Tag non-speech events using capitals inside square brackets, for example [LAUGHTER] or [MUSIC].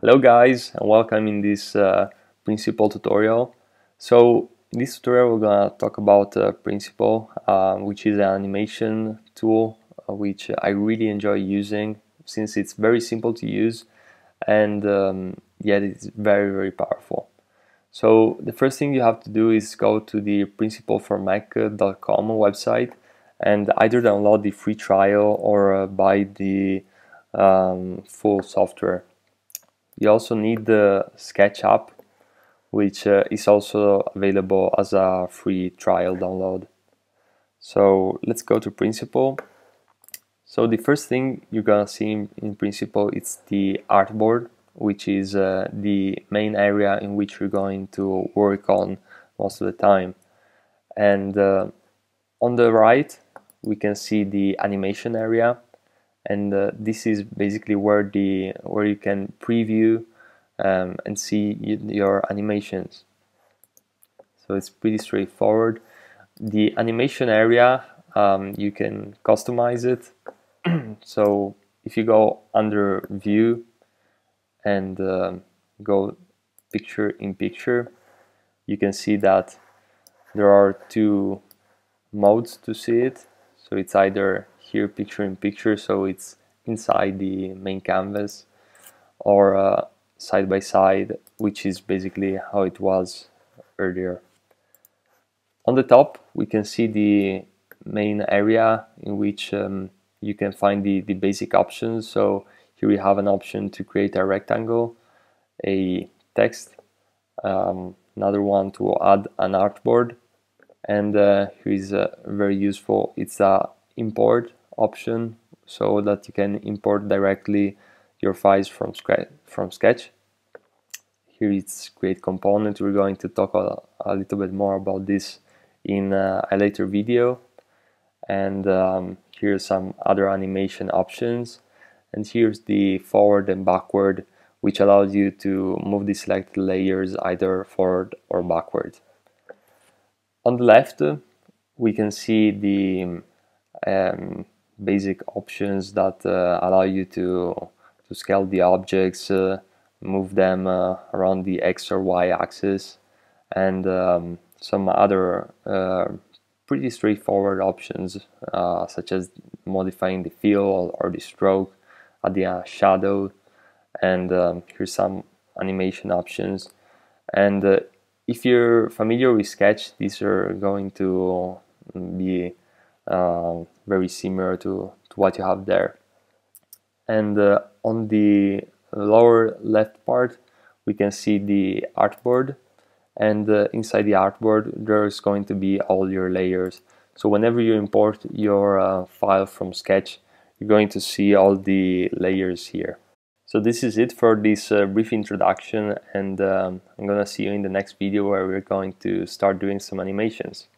Hello guys and welcome in this uh, Principle tutorial. So in this tutorial we're gonna talk about uh, Principle uh, which is an animation tool uh, which I really enjoy using since it's very simple to use and um, yet it's very very powerful. So the first thing you have to do is go to the principleformac.com website and either download the free trial or uh, buy the um, full software. You also need the Sketch app, which uh, is also available as a free trial download. So let's go to Principle. So the first thing you're gonna see in, in Principle it's the artboard, which is uh, the main area in which you're going to work on most of the time. And uh, on the right, we can see the animation area and uh, this is basically where the where you can preview um, and see your animations. So it's pretty straightforward. The animation area um, you can customize it. [CLEARS THROAT] So if you go under view and um, go picture in picture you can see that there are two modes to see it. So it's either here picture in picture so it's inside the main canvas or uh, side by side which is basically how it was earlier. On the top we can see the main area in which um, you can find the, the basic options so here we have an option to create a rectangle, a text, um, another one to add an artboard and uh, here is uh, very useful it's a import option so that you can import directly your files from, from Sketch. Here it's create component. We're going to talk a, a little bit more about this in uh, a later video. And um, here's some other animation options. And here's the forward and backward, which allows you to move the selected layers either forward or backward. On the left, we can see the um, basic options that uh, allow you to to scale the objects, uh, move them uh, around the x or y axis, and um, some other pretty straightforward options such as modifying the fill or the stroke, adding a shadow, and um, here's some animation options. And uh, if you're familiar with Sketch, these are going to be uh, very similar to, to what you have there. And uh, on the lower left part, we can see the artboard and uh, inside the artboard there's going to be all your layers. So whenever you import your uh, file from Sketch, you're going to see all the layers here. So this is it for this uh, brief introduction and um, I'm gonna see you in the next video where we're going to start doing some animations.